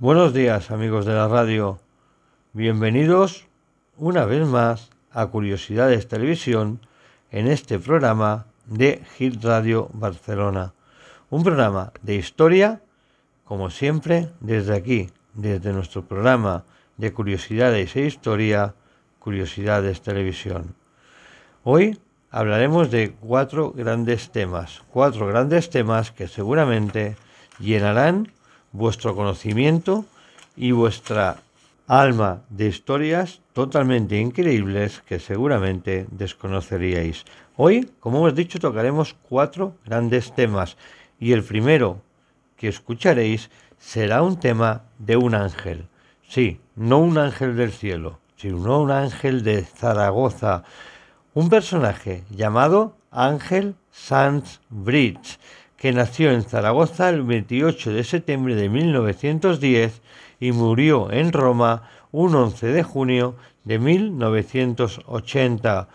Buenos días amigos de la radio, bienvenidos una vez más a Curiosidades Televisión en este programa de Hit Radio Barcelona. Un programa de historia, como siempre, desde aquí, desde nuestro programa de Curiosidades e Historia, Curiosidades Televisión. Hoy hablaremos de cuatro grandes temas, cuatro grandes temas que seguramente llenarán vuestro conocimiento y vuestra alma de historias totalmente increíbles que seguramente desconoceríais. Hoy, como hemos dicho, tocaremos cuatro grandes temas y el primero que escucharéis será un tema de un ángel. Sí, no un ángel del cielo, sino un ángel de Zaragoza, un personaje llamado Ángel Sanz Bridge, que nació en Zaragoza el 28 de septiembre de 1910 y murió en Roma un 11 de junio de 1980.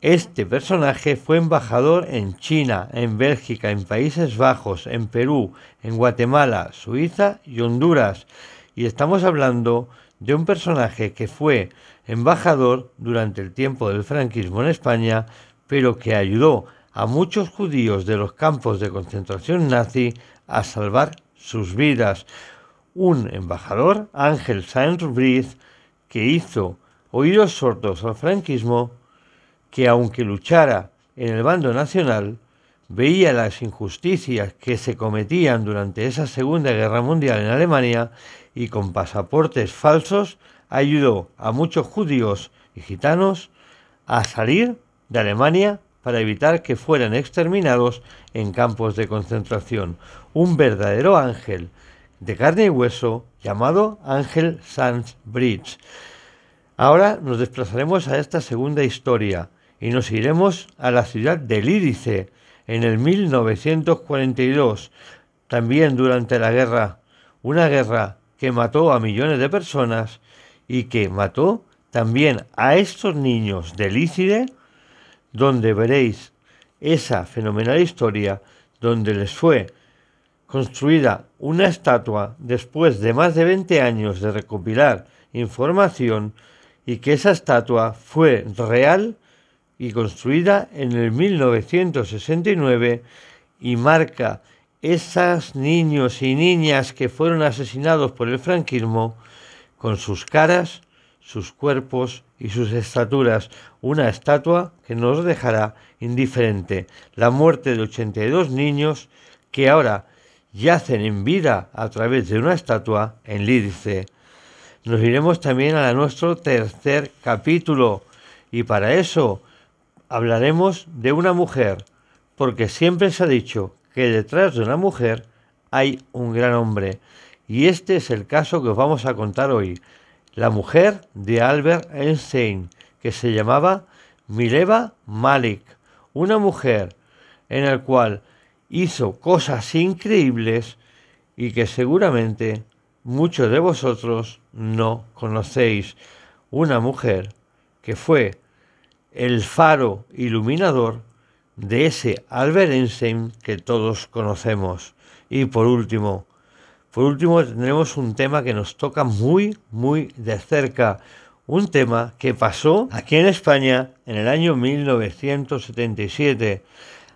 Este personaje fue embajador en China, en Bélgica, en Países Bajos, en Perú, en Guatemala, Suiza y Honduras. Y estamos hablando de un personaje que fue embajador durante el tiempo del franquismo en España, pero que ayudó a muchos judíos de los campos de concentración nazi a salvar sus vidas. Un embajador, Ángel Sainz-Briz, que hizo oídos sordos al franquismo, que aunque luchara en el bando nacional, veía las injusticias que se cometían durante esa Segunda Guerra Mundial en Alemania y con pasaportes falsos ayudó a muchos judíos y gitanos a salir de Alemania para evitar que fueran exterminados en campos de concentración. Un verdadero ángel de carne y hueso llamado Ángel Sanz Bridge. Ahora nos desplazaremos a esta segunda historia y nos iremos a la ciudad de Lídice en el 1942, también durante la guerra, una guerra que mató a millones de personas y que mató también a estos niños de Lícide donde veréis esa fenomenal historia donde les fue construida una estatua después de más de 20 años de recopilar información y que esa estatua fue real y construida en el 1969 y marca esos niños y niñas que fueron asesinados por el franquismo con sus caras, sus cuerpos y sus estaturas, una estatua que nos dejará indiferente. La muerte de 82 niños que ahora yacen en vida a través de una estatua en Lídice. Nos iremos también a nuestro tercer capítulo y para eso hablaremos de una mujer, porque siempre se ha dicho que detrás de una mujer hay un gran hombre. Y este es el caso que os vamos a contar hoy la mujer de Albert Einstein, que se llamaba Mileva Malik, una mujer en la cual hizo cosas increíbles y que seguramente muchos de vosotros no conocéis. Una mujer que fue el faro iluminador de ese Albert Einstein que todos conocemos. Y por último, por último, tenemos un tema que nos toca muy, muy de cerca. Un tema que pasó aquí en España en el año 1977.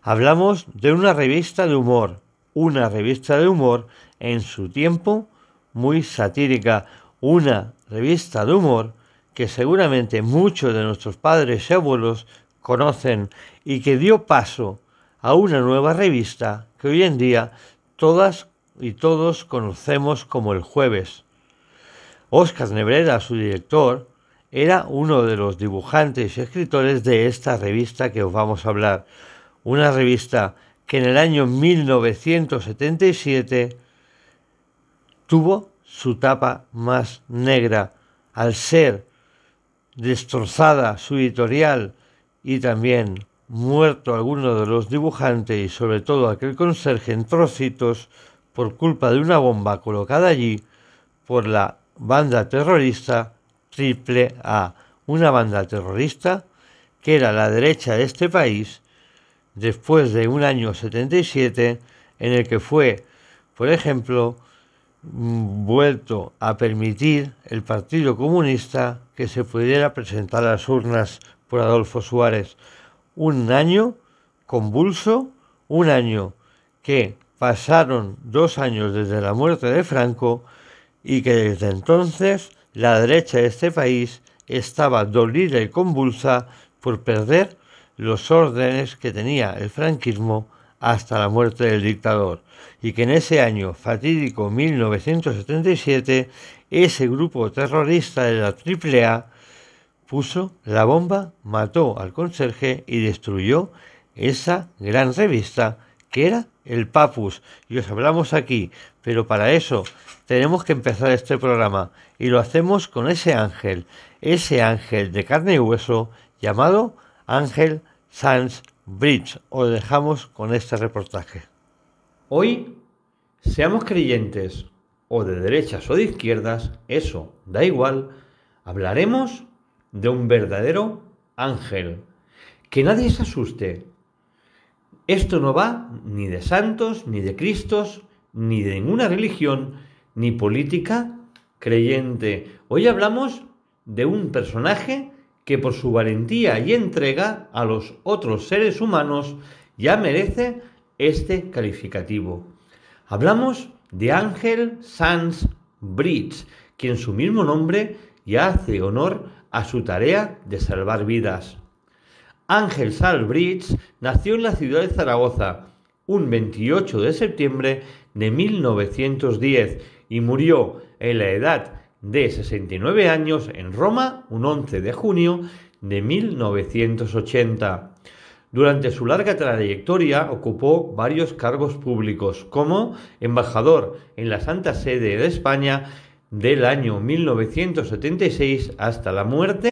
Hablamos de una revista de humor, una revista de humor en su tiempo muy satírica, una revista de humor que seguramente muchos de nuestros padres y abuelos conocen y que dio paso a una nueva revista que hoy en día todas y todos conocemos como el jueves. Óscar Nebrera, su director, era uno de los dibujantes y escritores de esta revista que os vamos a hablar. Una revista que en el año 1977 tuvo su tapa más negra al ser destrozada su editorial y también muerto alguno de los dibujantes y sobre todo aquel conserje en trocitos por culpa de una bomba colocada allí por la banda terrorista Triple A, una banda terrorista que era la derecha de este país después de un año 77 en el que fue, por ejemplo, vuelto a permitir el Partido Comunista que se pudiera presentar a las urnas por Adolfo Suárez. Un año convulso, un año que pasaron dos años desde la muerte de Franco y que desde entonces la derecha de este país estaba dolida y convulsa por perder los órdenes que tenía el franquismo hasta la muerte del dictador. Y que en ese año fatídico 1977 ese grupo terrorista de la AAA puso la bomba, mató al conserje y destruyó esa gran revista que era el Papus. Y os hablamos aquí, pero para eso tenemos que empezar este programa y lo hacemos con ese ángel, ese ángel de carne y hueso llamado Ángel Sanz Bridge. Os dejamos con este reportaje. Hoy, seamos creyentes o de derechas o de izquierdas, eso da igual, hablaremos de un verdadero ángel. Que nadie se asuste. Esto no va ni de santos, ni de cristos, ni de ninguna religión, ni política creyente. Hoy hablamos de un personaje que por su valentía y entrega a los otros seres humanos ya merece este calificativo. Hablamos de Ángel Sanz Bridge, quien su mismo nombre ya hace honor a su tarea de salvar vidas. Ángel Sanz Bridge nació en la ciudad de Zaragoza un 28 de septiembre de 1910 y murió en la edad de 69 años en Roma un 11 de junio de 1980. Durante su larga trayectoria ocupó varios cargos públicos como embajador en la Santa Sede de España del año 1976 hasta la muerte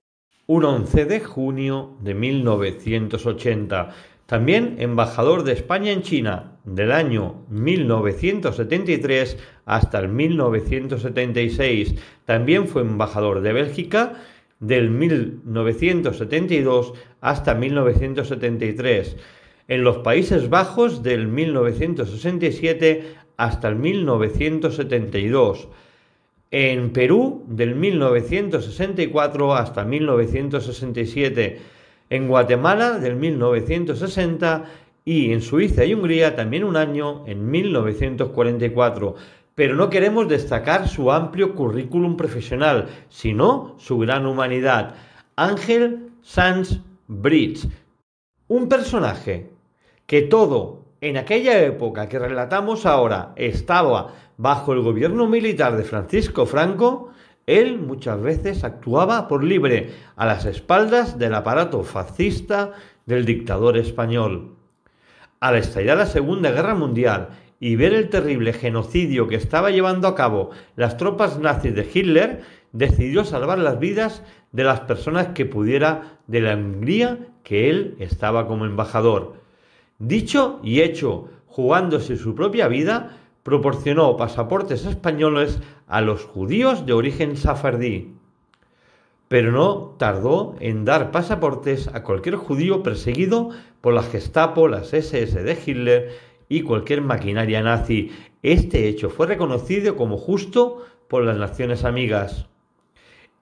un 11 de junio de 1980. También embajador de España en China del año 1973 hasta el 1976. También fue embajador de Bélgica del 1972 hasta 1973. En los Países Bajos del 1967 hasta el 1972. En Perú del 1964 hasta 1967 en Guatemala del 1960 y en Suiza y Hungría también un año en 1944. Pero no queremos destacar su amplio currículum profesional, sino su gran humanidad. Ángel Sanz Bridge, un personaje que todo en aquella época que relatamos ahora estaba bajo el gobierno militar de Francisco Franco, él muchas veces actuaba por libre a las espaldas del aparato fascista del dictador español. Al estallar la Segunda Guerra Mundial y ver el terrible genocidio que estaba llevando a cabo las tropas nazis de Hitler, decidió salvar las vidas de las personas que pudiera de la Hungría que él estaba como embajador. Dicho y hecho, jugándose su propia vida, proporcionó pasaportes españoles a los judíos de origen safardí, pero no tardó en dar pasaportes a cualquier judío perseguido por la Gestapo, las SS de Hitler y cualquier maquinaria nazi. Este hecho fue reconocido como justo por las naciones amigas.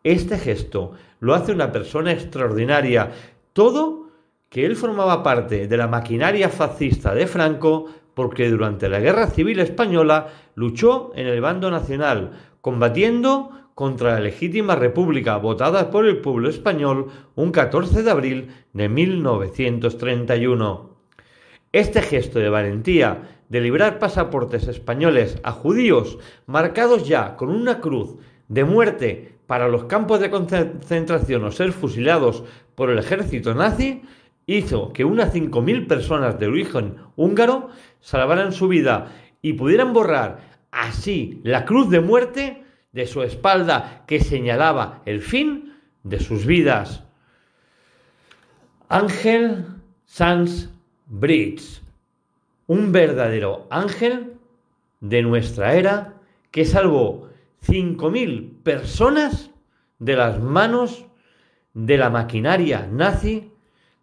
Este gesto lo hace una persona extraordinaria, todo que él formaba parte de la maquinaria fascista de Franco porque durante la Guerra Civil Española luchó en el bando nacional, combatiendo contra la legítima república votada por el pueblo español un 14 de abril de 1931. Este gesto de valentía de librar pasaportes españoles a judíos marcados ya con una cruz de muerte para los campos de concentración o ser fusilados por el ejército nazi hizo que unas 5.000 personas de origen húngaro salvaran su vida y pudieran borrar así la cruz de muerte de su espalda que señalaba el fin de sus vidas. Ángel Sanz Bridge, un verdadero ángel de nuestra era que salvó 5.000 personas de las manos de la maquinaria nazi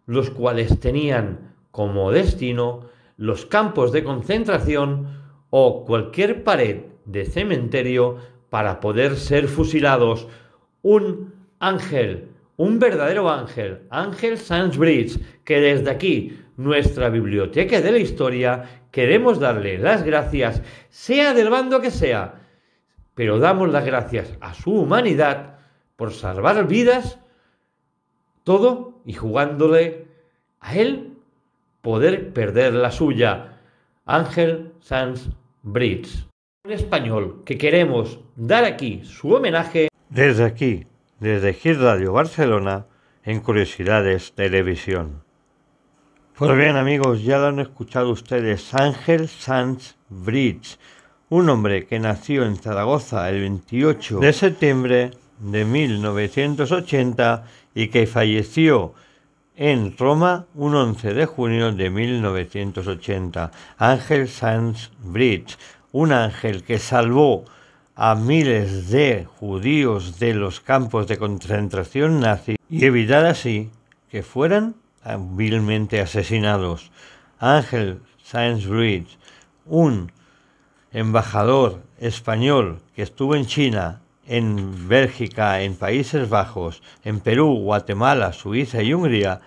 los cuales tenían como destino los campos de concentración o cualquier pared de cementerio para poder ser fusilados. Un ángel, un verdadero ángel, Ángel Bridge, que desde aquí, nuestra biblioteca de la historia, queremos darle las gracias, sea del bando que sea, pero damos las gracias a su humanidad por salvar vidas, todo y jugándole a él poder perder la suya. Ángel Sanz Bridge. En español que queremos dar aquí su homenaje. Desde aquí, desde Gil Radio Barcelona, en Curiosidades Televisión. Pues bien amigos, ya lo han escuchado ustedes, Ángel Sanz Bridge, un hombre que nació en Zaragoza el 28 de septiembre de 1980 y que falleció en Roma un 11 de junio de 1980. Ángel Sanz Bridge, un ángel que salvó a miles de judíos de los campos de concentración nazi y evitar así que fueran vilmente asesinados. Ángel Sáenz Bridge, un embajador español que estuvo en China, en Bélgica, en Países Bajos, en Perú, Guatemala, Suiza y Hungría,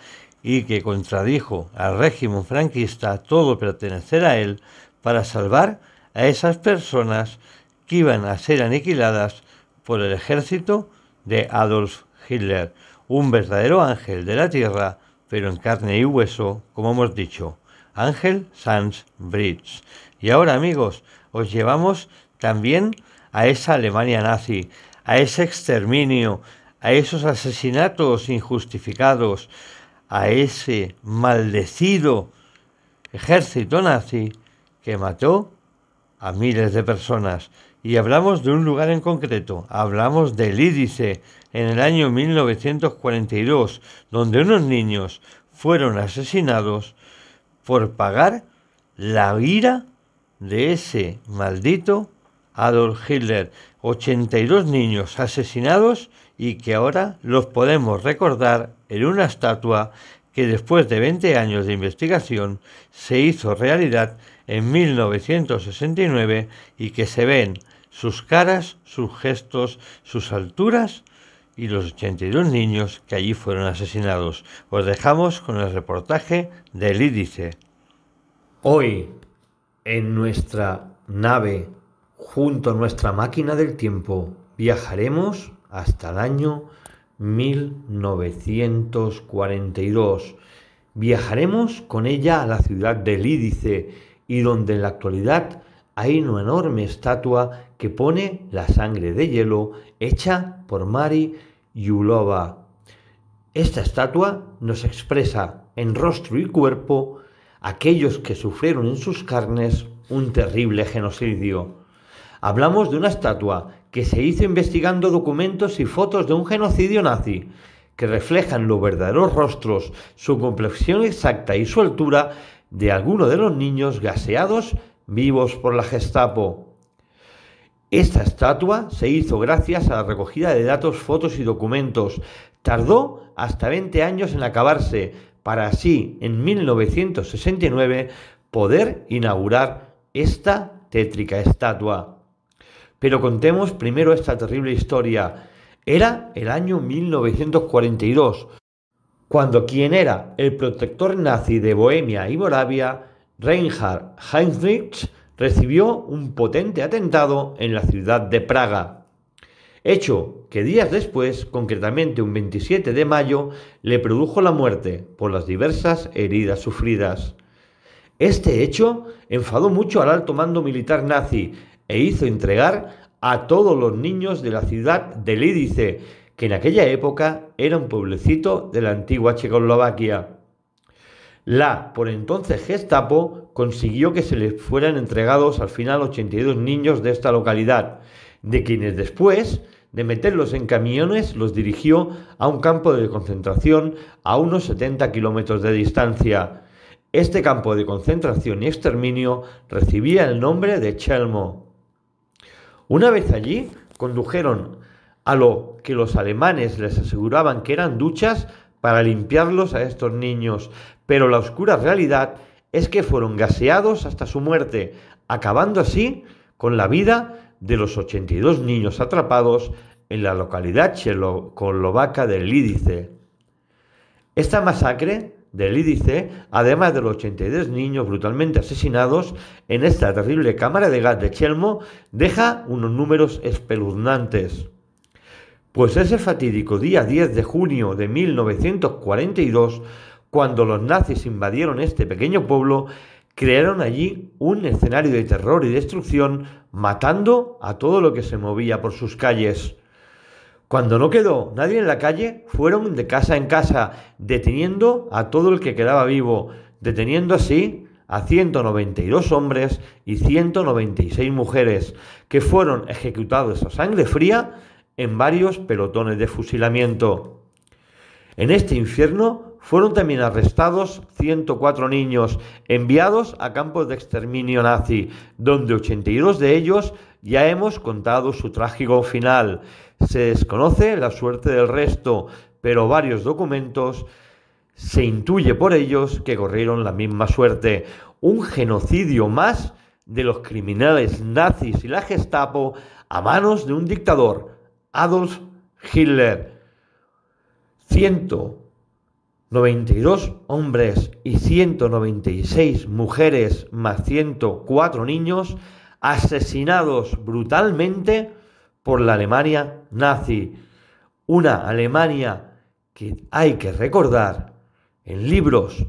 y que contradijo al régimen franquista todo pertenecer a él para salvar a esas personas que iban a ser aniquiladas por el ejército de Adolf Hitler, un verdadero ángel de la tierra, pero en carne y hueso, como hemos dicho, Ángel Sanz Bridge. Y ahora amigos, os llevamos también a esa Alemania nazi, a ese exterminio, a esos asesinatos injustificados, a ese maldecido ejército nazi que mató a miles de personas. Y hablamos de un lugar en concreto, hablamos de Lídice, en el año 1942, donde unos niños fueron asesinados por pagar la ira de ese maldito Adolf Hitler. 82 niños asesinados y que ahora los podemos recordar en una estatua que después de 20 años de investigación se hizo realidad en 1969 y que se ven sus caras, sus gestos, sus alturas y los 82 niños que allí fueron asesinados. Os dejamos con el reportaje del índice. Hoy, en nuestra nave, junto a nuestra máquina del tiempo, viajaremos hasta el año 1942. Viajaremos con ella a la ciudad de Lídice y donde en la actualidad hay una enorme estatua que pone la sangre de hielo hecha por Mari Yulova. Esta estatua nos expresa en rostro y cuerpo aquellos que sufrieron en sus carnes un terrible genocidio. Hablamos de una estatua que se hizo investigando documentos y fotos de un genocidio nazi, que reflejan los verdaderos rostros, su complexión exacta y su altura de algunos de los niños gaseados vivos por la Gestapo. Esta estatua se hizo gracias a la recogida de datos, fotos y documentos. Tardó hasta 20 años en acabarse, para así, en 1969, poder inaugurar esta tétrica estatua. Pero contemos primero esta terrible historia. Era el año 1942, cuando quien era el protector nazi de Bohemia y Moravia Reinhard Heinrich recibió un potente atentado en la ciudad de Praga, hecho que días después, concretamente un 27 de mayo, le produjo la muerte por las diversas heridas sufridas. Este hecho enfadó mucho al alto mando militar nazi e hizo entregar a todos los niños de la ciudad de Lídice, que en aquella época era un pueblecito de la antigua Checoslovaquia. La, por entonces Gestapo, consiguió que se les fueran entregados al final 82 niños de esta localidad, de quienes después de meterlos en camiones los dirigió a un campo de concentración a unos 70 kilómetros de distancia. Este campo de concentración y exterminio recibía el nombre de Chelmo. Una vez allí, condujeron a lo que los alemanes les aseguraban que eran duchas para limpiarlos a estos niños, pero la oscura realidad es que fueron gaseados hasta su muerte, acabando así con la vida de los 82 niños atrapados en la localidad checoslovaca de Lídice. Esta masacre de Lídice, además de los 82 niños brutalmente asesinados en esta terrible cámara de gas de Chelmo, deja unos números espeluznantes. Pues ese fatídico día 10 de junio de 1942, cuando los nazis invadieron este pequeño pueblo, crearon allí un escenario de terror y destrucción, matando a todo lo que se movía por sus calles. Cuando no quedó nadie en la calle, fueron de casa en casa, deteniendo a todo el que quedaba vivo, deteniendo así a 192 hombres y 196 mujeres, que fueron ejecutados a sangre fría en varios pelotones de fusilamiento. En este infierno fueron también arrestados 104 niños enviados a campos de exterminio nazi, donde 82 de ellos ya hemos contado su trágico final. Se desconoce la suerte del resto, pero varios documentos se intuye por ellos que corrieron la misma suerte. Un genocidio más de los criminales nazis y la Gestapo a manos de un dictador, Adolf Hitler. 192 hombres y 196 mujeres más 104 niños asesinados brutalmente por la Alemania nazi. Una Alemania que hay que recordar en libros,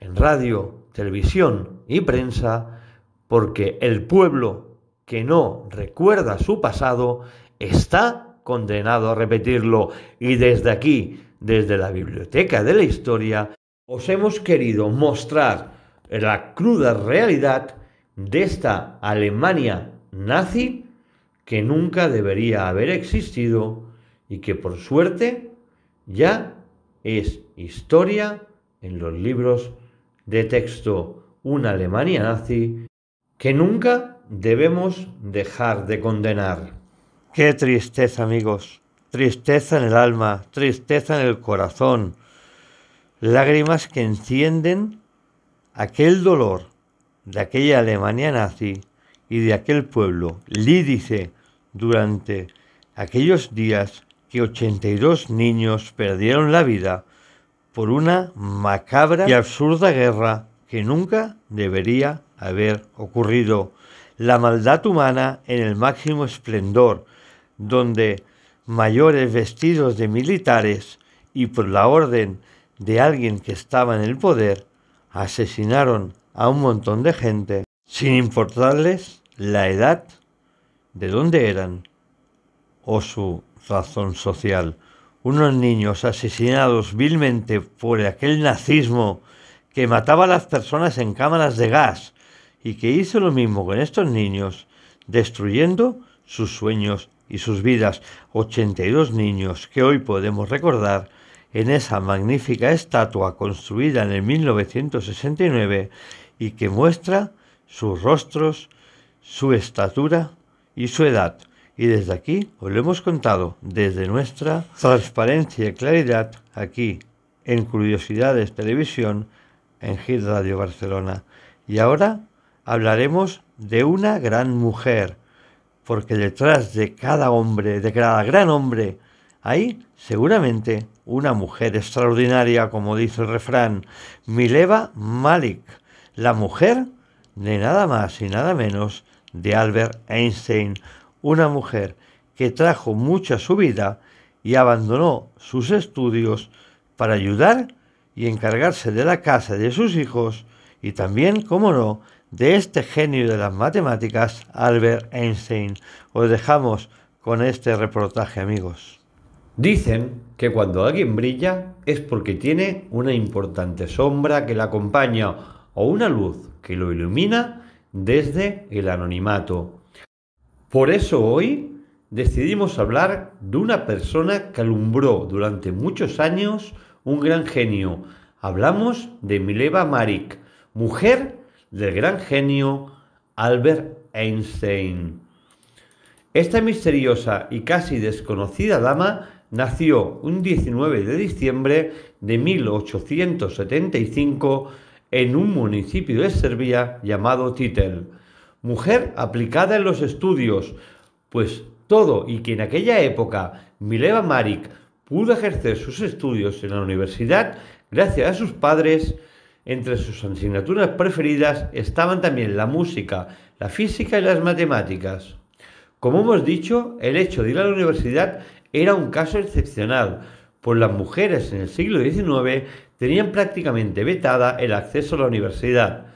en radio, televisión y prensa, porque el pueblo que no recuerda su pasado está condenado a repetirlo. Y desde aquí, desde la Biblioteca de la Historia, os hemos querido mostrar la cruda realidad de esta Alemania nazi que nunca debería haber existido y que por suerte ya es historia en los libros de texto. Una Alemania nazi que nunca debemos dejar de condenar. Qué tristeza, amigos. Tristeza en el alma, tristeza en el corazón. Lágrimas que encienden aquel dolor de aquella Alemania nazi y de aquel pueblo lídice durante aquellos días que 82 niños perdieron la vida por una macabra y absurda guerra que nunca debería haber ocurrido. La maldad humana en el máximo esplendor, donde mayores vestidos de militares y por la orden de alguien que estaba en el poder, asesinaron a un montón de gente sin importarles la edad de dónde eran o su razón social. Unos niños asesinados vilmente por aquel nazismo que mataba a las personas en cámaras de gas y que hizo lo mismo con estos niños, destruyendo sus sueños y sus vidas. 82 niños que hoy podemos recordar en esa magnífica estatua construida en el 1969 y que muestra sus rostros, su estatura y su edad. Y desde aquí os lo hemos contado, desde nuestra transparencia y claridad, aquí en Curiosidades Televisión, en Gil Radio Barcelona. Y ahora hablaremos de una gran mujer, porque detrás de cada hombre, de cada gran hombre, hay seguramente una mujer extraordinaria, como dice el refrán, Mileva Malik, la mujer de nada más y nada menos de Albert Einstein, una mujer que trajo mucho su vida y abandonó sus estudios para ayudar y encargarse de la casa de sus hijos y también, como no, de este genio de las matemáticas, Albert Einstein. Os dejamos con este reportaje, amigos. Dicen que cuando alguien brilla es porque tiene una importante sombra que la acompaña o una luz que lo ilumina desde el anonimato. Por eso hoy decidimos hablar de una persona que alumbró durante muchos años un gran genio. Hablamos de Mileva Marik, mujer del gran genio Albert Einstein. Esta misteriosa y casi desconocida dama nació un 19 de diciembre de 1875 en un municipio de Serbia llamado Titel. mujer aplicada en los estudios, pues todo y que en aquella época Mileva Marik pudo ejercer sus estudios en la universidad gracias a sus padres, entre sus asignaturas preferidas estaban también la música, la física y las matemáticas. Como hemos dicho, el hecho de ir a la universidad era un caso excepcional, pues las mujeres en el siglo XIX tenían prácticamente vetada el acceso a la universidad.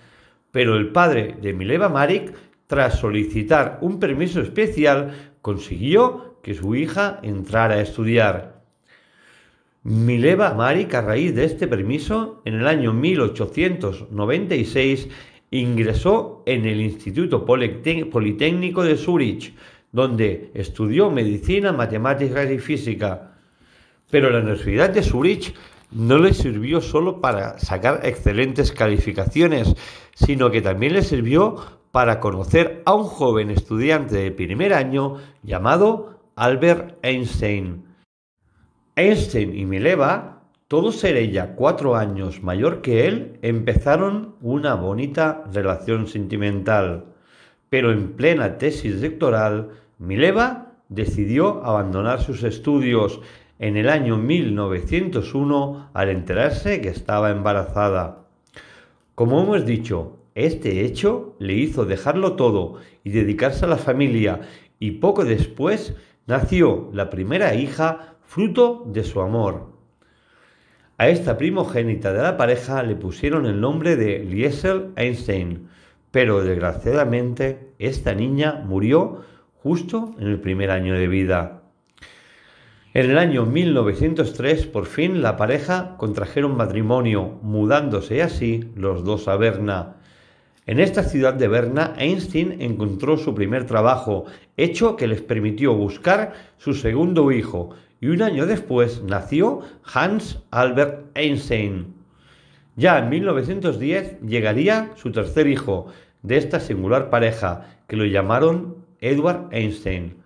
Pero el padre de Mileva Marik, tras solicitar un permiso especial, consiguió que su hija entrara a estudiar. Mileva Marik, a raíz de este permiso, en el año 1896 ingresó en el Instituto Politécnico de Zúrich, donde estudió medicina, matemáticas y física. Pero la Universidad de Zúrich no le sirvió solo para sacar excelentes calificaciones, sino que también le sirvió para conocer a un joven estudiante de primer año llamado Albert Einstein. Einstein y Mileva, todos ser ella cuatro años mayor que él, empezaron una bonita relación sentimental. Pero en plena tesis doctoral, Mileva decidió abandonar sus estudios en el año 1901 al enterarse que estaba embarazada. Como hemos dicho, este hecho le hizo dejarlo todo y dedicarse a la familia y poco después nació la primera hija fruto de su amor. A esta primogénita de la pareja le pusieron el nombre de Liesel Einstein, pero desgraciadamente esta niña murió justo en el primer año de vida. En el año 1903, por fin, la pareja contrajeron matrimonio, mudándose así los dos a Berna. En esta ciudad de Berna, Einstein encontró su primer trabajo, hecho que les permitió buscar su segundo hijo, y un año después nació Hans Albert Einstein. Ya en 1910 llegaría su tercer hijo de esta singular pareja, que lo llamaron Edward Einstein.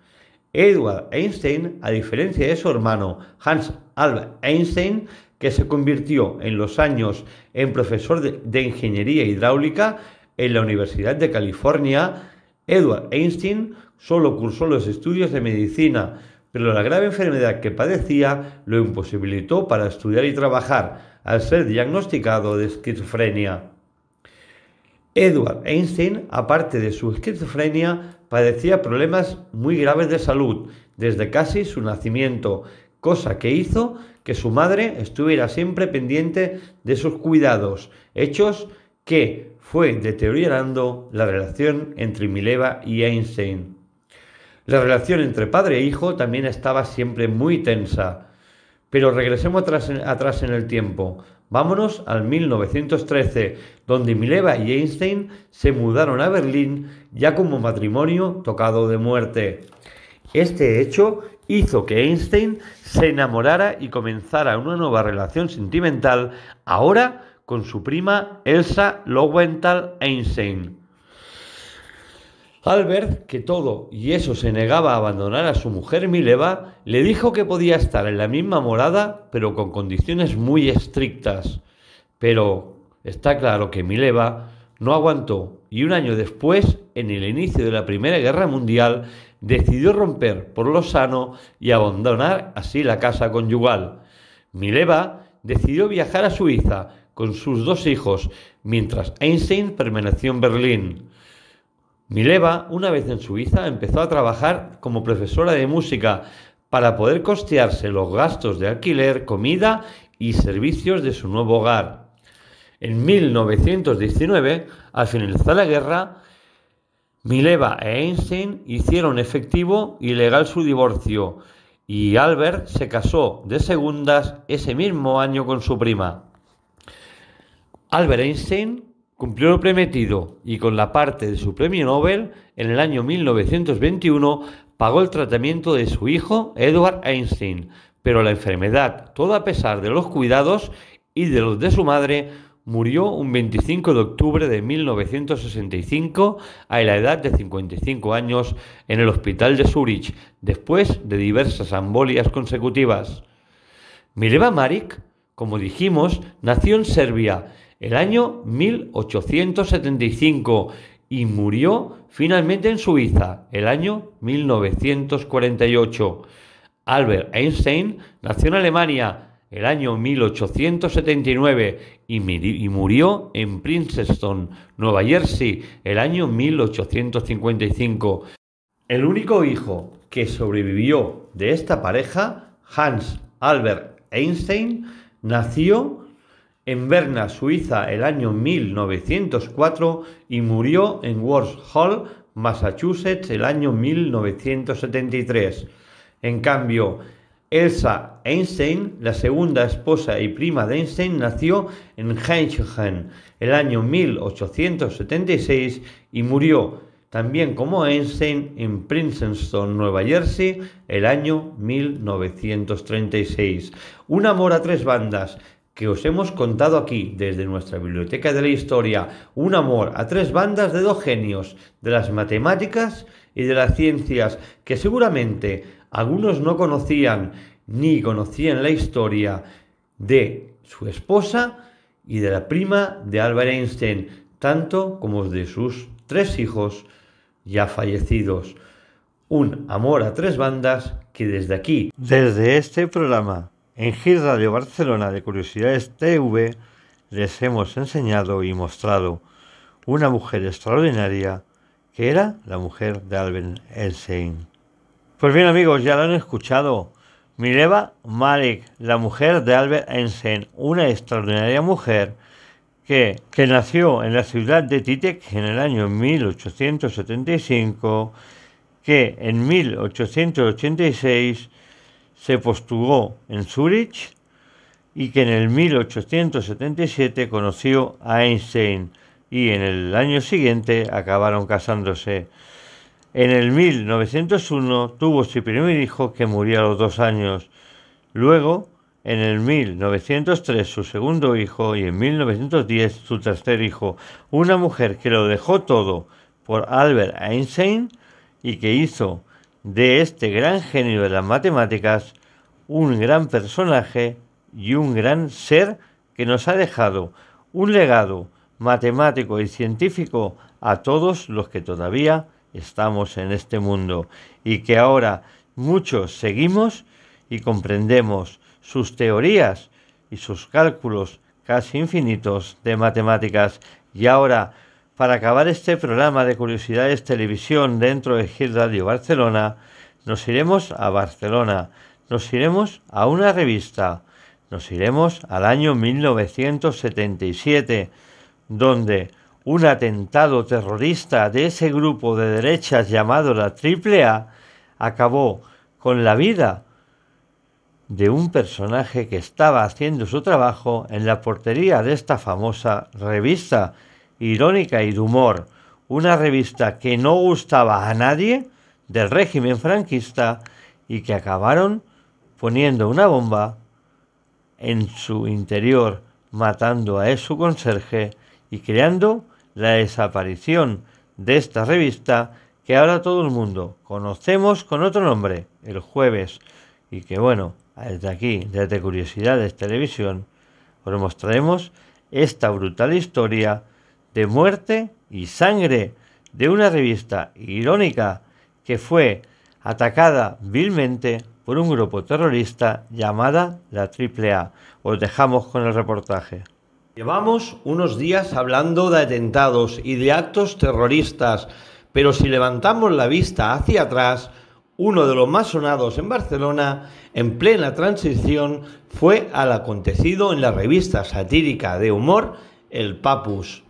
Edward Einstein, a diferencia de su hermano Hans Albert Einstein, que se convirtió en los años en profesor de, ingeniería hidráulica en la Universidad de California, Edward Einstein solo cursó los estudios de medicina, pero la grave enfermedad que padecía lo imposibilitó para estudiar y trabajar al ser diagnosticado de esquizofrenia. Edward Einstein, aparte de su esquizofrenia, padecía problemas muy graves de salud desde casi su nacimiento, cosa que hizo que su madre estuviera siempre pendiente de sus cuidados, hechos que fue deteriorando la relación entre Mileva y Einstein. La relación entre padre e hijo también estaba siempre muy tensa. Pero regresemos atrás atrás en el tiempo. Vámonos al 1913, donde Mileva y Einstein se mudaron a Berlín ya como matrimonio tocado de muerte. Este hecho hizo que Einstein se enamorara y comenzara una nueva relación sentimental, ahora con su prima Elsa Lowenthal Einstein. Albert, que todo y eso se negaba a abandonar a su mujer Mileva, le dijo que podía estar en la misma morada, pero con condiciones muy estrictas. Pero está claro que Mileva no aguantó y un año después, en el inicio de la Primera Guerra Mundial, decidió romper por lo sano y abandonar así la casa conyugal. Mileva decidió viajar a Suiza con sus dos hijos, mientras Einstein permaneció en Berlín. Mileva, una vez en Suiza, empezó a trabajar como profesora de música para poder costearse los gastos de alquiler, comida y servicios de su nuevo hogar. En 1919, al finalizar la guerra, Mileva e Einstein hicieron efectivo y legal su divorcio y Albert se casó de segundas ese mismo año con su prima. Albert Einstein Cumplió lo prometido y con la parte de su premio Nobel, en el año 1921 pagó el tratamiento de su hijo Edward Einstein, pero la enfermedad, todo a pesar de los cuidados y de los de su madre, murió un 25 de octubre de 1965 a la edad de 55 años en el hospital de Zurich, después de diversas embolias consecutivas. Mileva Marik, como dijimos, nació en Serbia el año 1875 y murió finalmente en Suiza el año 1948. Albert Einstein nació en Alemania el año 1879 y, murió en Princeton, Nueva Jersey, el año 1855. El único hijo que sobrevivió de esta pareja, Hans Albert Einstein, nació en Berna, Suiza, el año 1904 y murió en Hall, Massachusetts, el año 1973. En cambio, Elsa Einstein, la segunda esposa y prima de Einstein, nació en Hechingen el año 1876 y murió también como Einstein en Princeton, Nueva Jersey, el año 1936. Un amor a tres bandas que os hemos contado aquí desde nuestra biblioteca de la historia, un amor a tres bandas de dos genios de las matemáticas y de las ciencias que seguramente algunos no conocían ni conocían la historia de su esposa y de la prima de Albert Einstein, tanto como de sus tres hijos ya fallecidos. Un amor a tres bandas que desde aquí, desde este programa, en Gil Radio Barcelona de Curiosidades TV, les hemos enseñado y mostrado una mujer extraordinaria que era la mujer de Albert Einstein. Pues bien amigos, ya lo han escuchado. Mileva Malik, la mujer de Albert Einstein, una extraordinaria mujer que, que, nació en la ciudad de Titek en el año 1875, que en 1886 se postuló en Zurich y que en el 1877 conoció a Einstein y en el año siguiente acabaron casándose. En el 1901 tuvo su primer hijo que murió a los dos años. Luego, en el 1903 su segundo hijo y en 1910 su tercer hijo. Una mujer que lo dejó todo por Albert Einstein y que hizo de este gran genio de las matemáticas un gran personaje y un gran ser que nos ha dejado un legado matemático y científico a todos los que todavía estamos en este mundo y que ahora muchos seguimos y comprendemos sus teorías y sus cálculos casi infinitos de matemáticas. Y ahora, para acabar este programa de Curiosidades Televisión dentro de Gil Radio Barcelona, nos iremos a Barcelona, nos iremos a una revista, nos iremos al año 1977, donde un atentado terrorista de ese grupo de derechas llamado la AAA acabó con la vida de un personaje que estaba haciendo su trabajo en la portería de esta famosa revista irónica y de humor, una revista que no gustaba a nadie del régimen franquista y que acabaron poniendo una bomba en su interior, matando a su conserje y creando la desaparición de esta revista que ahora todo el mundo conocemos con otro nombre, el jueves, y que bueno, desde aquí, desde Curiosidades Televisión, os mostraremos esta brutal historia de muerte y sangre de una revista irónica que fue atacada vilmente por un grupo terrorista llamada la AAA. Os dejamos con el reportaje. Llevamos unos días hablando de atentados y de actos terroristas, pero si levantamos la vista hacia atrás, uno de los más sonados en Barcelona, en plena transición, fue al acontecido en la revista satírica de humor El Papus.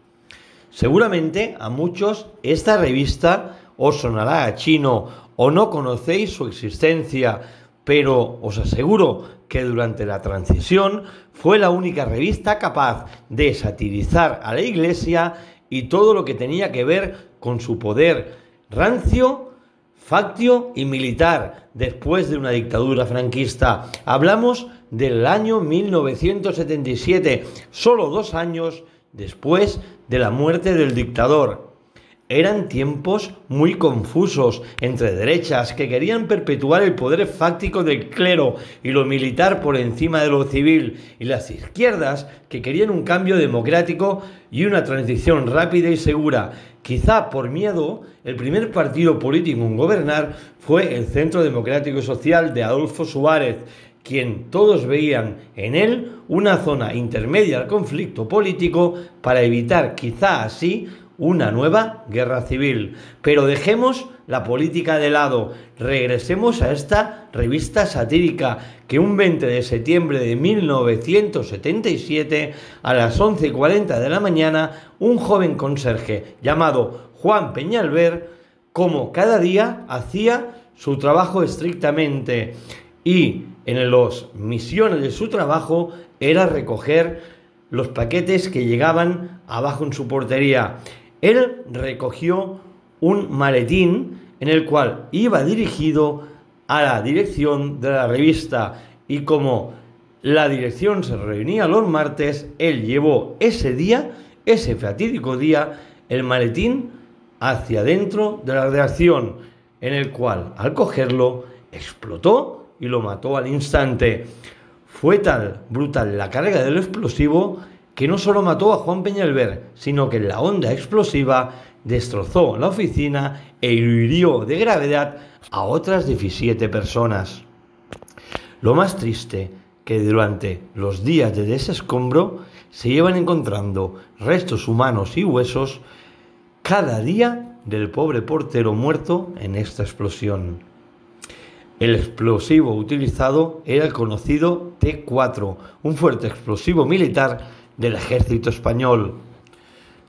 Seguramente a muchos esta revista os sonará a chino o no conocéis su existencia, pero os aseguro que durante la transición fue la única revista capaz de satirizar a la Iglesia y todo lo que tenía que ver con su poder rancio, factio y militar después de una dictadura franquista. Hablamos del año 1977, solo dos años después de la muerte del dictador. eran tiempos muy confusos entre derechas que querían perpetuar el poder fáctico del clero y lo militar por encima de lo civil y las izquierdas que querían un cambio democrático y una transición rápida y segura. Quizá por miedo, el primer partido político en gobernar fue el Centro Democrático y Social de Adolfo Suárez, quien todos veían en él una zona intermedia al conflicto político para evitar quizá así una nueva guerra civil. Pero dejemos la política de lado, regresemos a esta revista satírica que un 20 de septiembre de 1977 a las 11.40 de la mañana un joven conserje llamado Juan Peñalver, como cada día hacía su trabajo estrictamente y en las misiones de su trabajo era recoger los paquetes que llegaban abajo en su portería. Él recogió un maletín en el cual iba dirigido a la dirección de la revista y como la dirección se reunía los martes, él llevó ese día, ese fatídico día, el maletín hacia dentro de la redacción, en el cual al cogerlo explotó y lo mató al instante. Fue tal brutal la carga del explosivo que no solo mató a Juan Peñalver, sino que la onda explosiva destrozó la oficina e hirió de gravedad a otras 17 personas. Lo más triste que durante los días de desescombro se llevan encontrando restos humanos y huesos cada día del pobre portero muerto en esta explosión. El explosivo utilizado era el conocido T4, un fuerte explosivo militar del ejército español.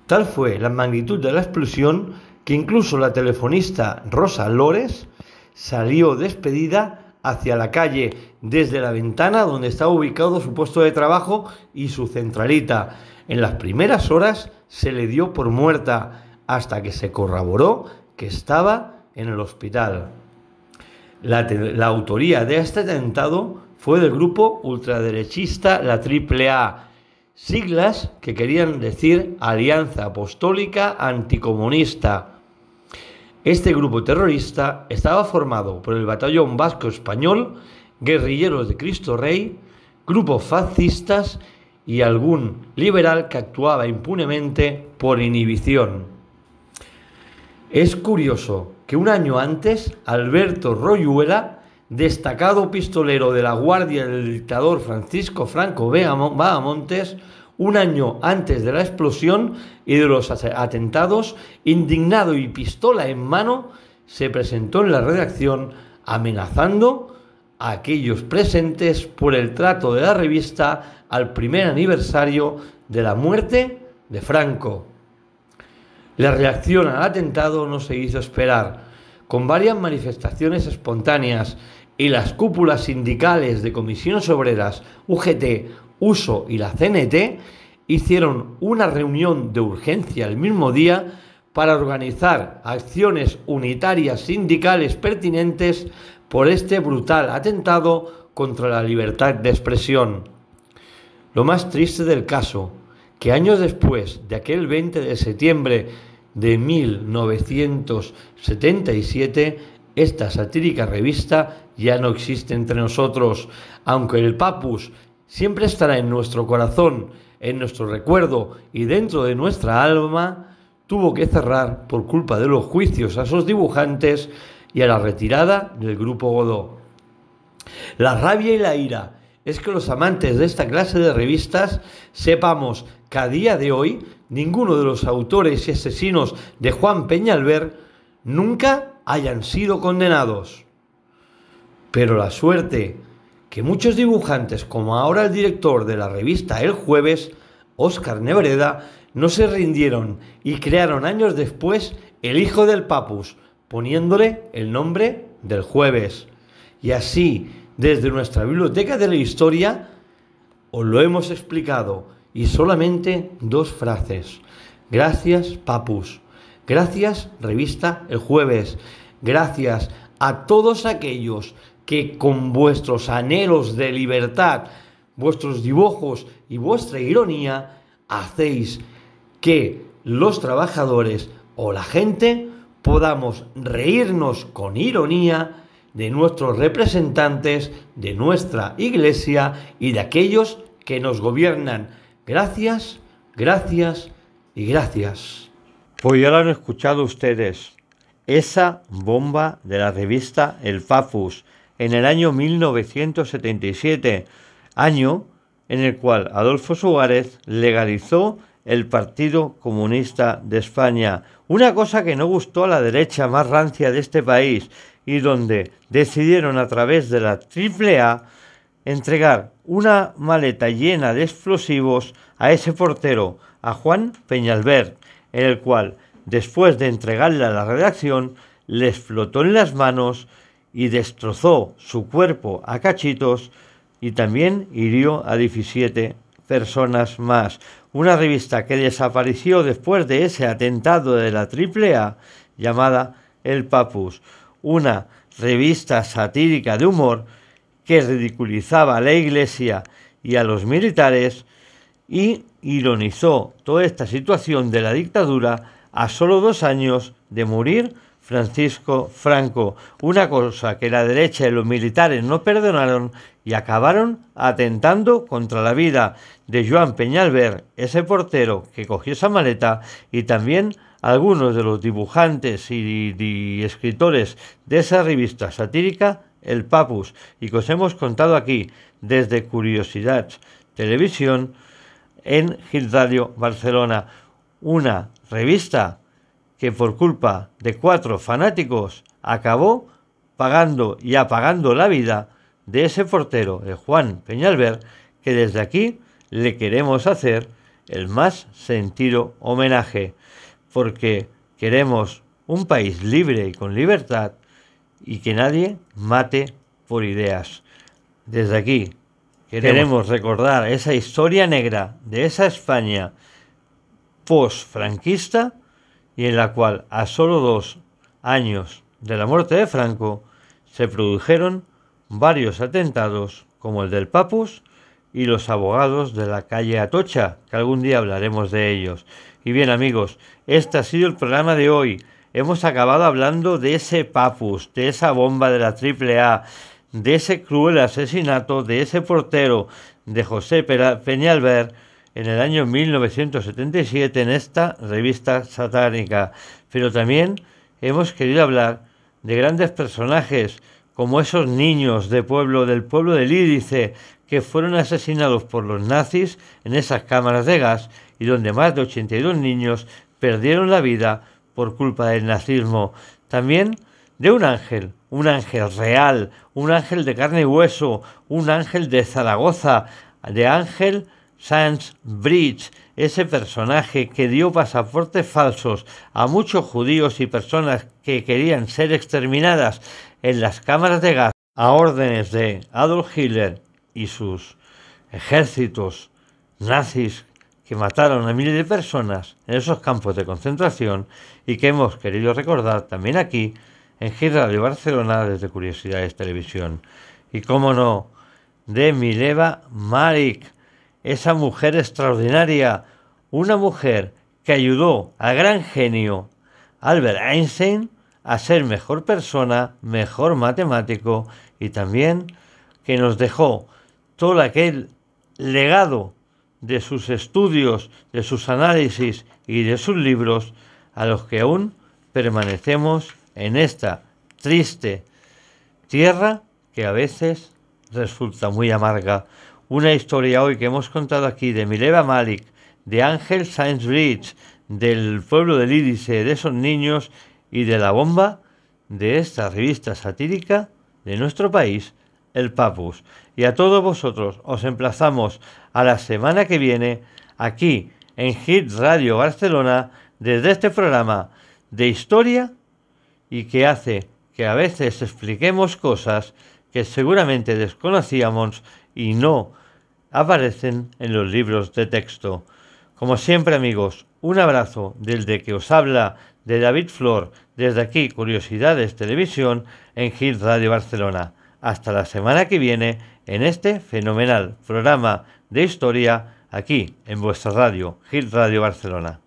Tal fue la magnitud de la explosión que incluso la telefonista Rosa Lores salió despedida hacia la calle desde la ventana donde estaba ubicado su puesto de trabajo y su centralita. En las primeras horas se le dio por muerta hasta que se corroboró que estaba en el hospital. La, autoría de este atentado fue del grupo ultraderechista La Triple A, siglas que querían decir Alianza Apostólica Anticomunista. Este grupo terrorista estaba formado por el Batallón Vasco Español, guerrilleros de Cristo Rey, grupos fascistas y algún liberal que actuaba impunemente por inhibición. Es curioso que un año antes Alberto Royuela destacado pistolero de la guardia del dictador Francisco Franco Bahamontes, un año antes de la explosión y de los atentados, indignado y pistola en mano, se presentó en la redacción amenazando a aquellos presentes por el trato de la revista al primer aniversario de la muerte de Franco. La reacción al atentado no se hizo esperar, con varias manifestaciones espontáneas y las cúpulas sindicales de comisiones obreras, UGT, USO y la CNT hicieron una reunión de urgencia el mismo día para organizar acciones unitarias sindicales pertinentes por este brutal atentado contra la libertad de expresión. Lo más triste del caso, que años después de aquel 20 de septiembre de 1977, esta satírica revista ya no existe entre nosotros, aunque el papus siempre estará en nuestro corazón, en nuestro recuerdo y dentro de nuestra alma, tuvo que cerrar por culpa de los juicios a sus dibujantes y a la retirada del grupo Godó. La rabia y la ira es que los amantes de esta clase de revistas sepamos que a día de hoy ninguno de los autores y asesinos de Juan Peñalver nunca hayan sido condenados. Pero la suerte que muchos dibujantes, como ahora el director de la revista El Jueves, Óscar Nebreda, no se rindieron y crearon años después El Hijo del Papus, poniéndole el nombre del Jueves. Y así, desde nuestra biblioteca de la historia, os lo hemos explicado y solamente dos frases. Gracias, Papus. Gracias, revista El Jueves. Gracias a todos aquellos que con vuestros anhelos de libertad, vuestros dibujos y vuestra ironía hacéis que los trabajadores o la gente podamos reírnos con ironía de nuestros representantes, de nuestra iglesia y de aquellos que nos gobiernan. Gracias, gracias y gracias. Pues ya lo han escuchado ustedes. Esa bomba de la revista El Papus en el año 1977, año en el cual Adolfo Suárez legalizó el Partido Comunista de España, una cosa que no gustó a la derecha más rancia de este país y donde decidieron a través de la AAA entregar una maleta llena de explosivos a ese portero, a Juan Peñalver, en el cual, después de entregarle a la redacción, le explotó en las manos y destrozó su cuerpo a cachitos y también hirió a 17 personas más. Una revista que desapareció después de ese atentado de la AAA llamada El Papus una revista satírica de humor que ridiculizaba a la Iglesia y a los militares y ironizó toda esta situación de la dictadura a solo dos años de morir Francisco Franco, una cosa que la derecha y los militares no perdonaron y acabaron atentando contra la vida de Joan Peñalver, ese portero que cogió esa maleta, y también algunos de los dibujantes y, escritores de esa revista satírica, El Papus, y que os hemos contado aquí desde Curiosidad Televisión en Gil Radio Barcelona, una revista que por culpa de cuatro fanáticos acabó pagando y apagando la vida de ese portero, de Juan Peñalver, que desde aquí le queremos hacer el más sentido homenaje porque queremos un país libre y con libertad y que nadie mate por ideas. Desde aquí queremos recordar esa historia negra de esa España post-franquista y en la cual a solo dos años de la muerte de Franco se produjeron varios atentados como el del Papus y los abogados de la calle Atocha, que algún día hablaremos de ellos. Y bien amigos, este ha sido el programa de hoy. Hemos acabado hablando de ese papus, de esa bomba de la AAA, de ese cruel asesinato de ese portero de José Peñalver en el año 1977 en esta revista satánica. Pero también hemos querido hablar de grandes personajes como esos niños de pueblo del pueblo del Lídice que fueron asesinados por los nazis en esas cámaras de gas y donde más de 82 niños perdieron la vida por culpa del nazismo. También de un ángel, un ángel real, un ángel de carne y hueso, un ángel de Zaragoza, de Ángel Sanz Bridge, ese personaje que dio pasaportes falsos a muchos judíos y personas que querían ser exterminadas en las cámaras de gas a órdenes de Adolf Hitler y sus ejércitos nazis que mataron a miles de personas en esos campos de concentración y que hemos querido recordar también aquí en Gira de Barcelona desde Curiosidades Televisión. Y cómo no, de Mileva Marik, esa mujer extraordinaria, una mujer que ayudó al gran genio Albert Einstein a ser mejor persona, mejor matemático y también que nos dejó todo aquel legado de sus estudios, de sus análisis y de sus libros, a los que aún permanecemos en esta triste tierra que a veces resulta muy amarga. Una historia hoy que hemos contado aquí de Mileva Malik, de Ángel Science Bridge, del pueblo del Ídice, de esos niños y de la bomba de esta revista satírica de nuestro país, el Papus. Y a todos vosotros os emplazamos a la semana que viene aquí en Hit Radio Barcelona desde este programa de historia y que hace que a veces expliquemos cosas que seguramente desconocíamos y no aparecen en los libros de texto. Como siempre amigos, un abrazo desde que os habla de David Flor, desde aquí Curiosidades Televisión en Hit Radio Barcelona. Hasta la semana que viene en este fenomenal programa de historia aquí en vuestra radio, Gil Radio Barcelona.